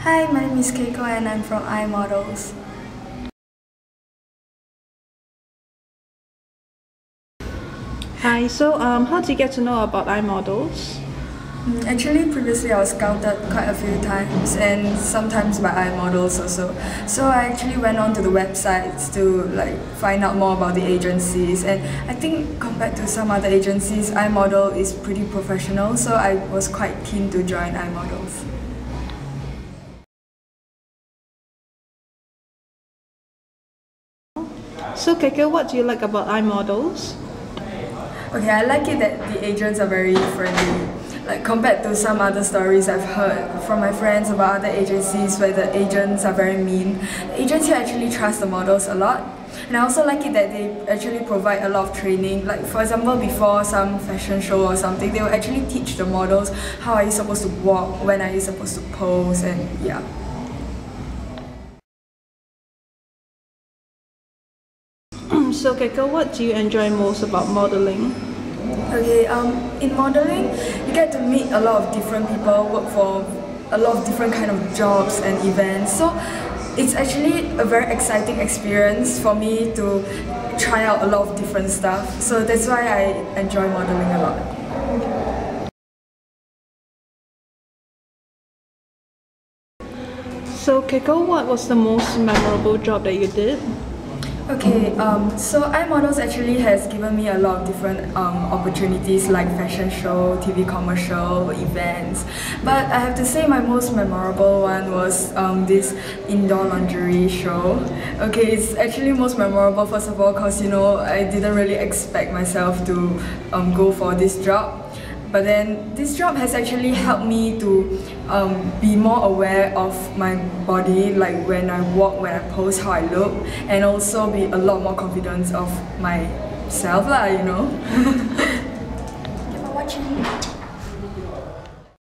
Hi, my name is Keiko and I'm from iModels. Hi, so um, how did you get to know about iModels? Mm, Actually, previously I was scouted quite a few times and sometimes by iModels also. So I actually went on to the websites to like find out more about the agencies and I think compared to some other agencies, iModel is pretty professional so I was quite keen to join iModels. So Keiko, what do you like about iModels? Okay, I like it that the agents are very friendly. Like compared to some other stories I've heard from my friends about other agencies where the agents are very mean. Agents here actually trust the models a lot. And I also like it that they actually provide a lot of training. Like for example, before some fashion show or something, they will actually teach the models how are you supposed to walk, when are you supposed to pose, and yeah. So Keiko, what do you enjoy most about modeling? Okay, um, in modeling, you get to meet a lot of different people, work for a lot of different kind of jobs and events. So it's actually a very exciting experience for me to try out a lot of different stuff. So that's why I enjoy modeling a lot. So Keiko, what was the most memorable job that you did? Okay, um, so iModels actually has given me a lot of different um, opportunities like fashion show, TV commercial, events. But I have to say my most memorable one was um, this indoor lingerie show. Okay, it's actually most memorable first of all because you know I didn't really expect myself to um, go for this job. But then this job has actually helped me to um, be more aware of my body, like when I walk, when I pose, how I look, and also be a lot more confident of myself, lah, you know. Thank you for watching.